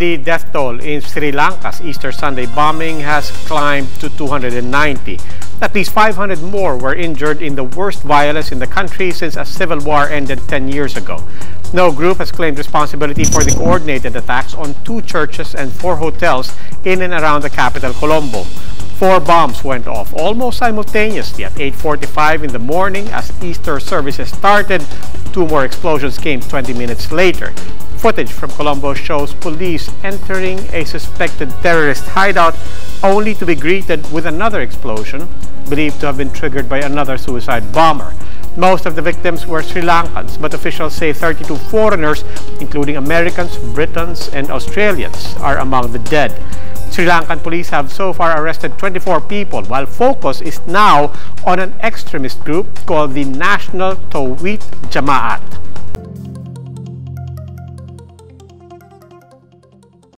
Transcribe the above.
The death toll in Sri Lanka's Easter Sunday bombing has climbed to 290. At least 500 more were injured in the worst violence in the country since a civil war ended 10 years ago. No group has claimed responsibility for the coordinated attacks on two churches and four hotels in and around the capital, Colombo. Four bombs went off almost simultaneously at 8.45 in the morning as Easter services started. Two more explosions came 20 minutes later. Footage from Colombo shows police entering a suspected terrorist hideout only to be greeted with another explosion believed to have been triggered by another suicide bomber. Most of the victims were Sri Lankans, but officials say 32 foreigners, including Americans, Britons, and Australians, are among the dead. Sri Lankan police have so far arrested 24 people, while focus is now on an extremist group called the National Tawhid Jamaat.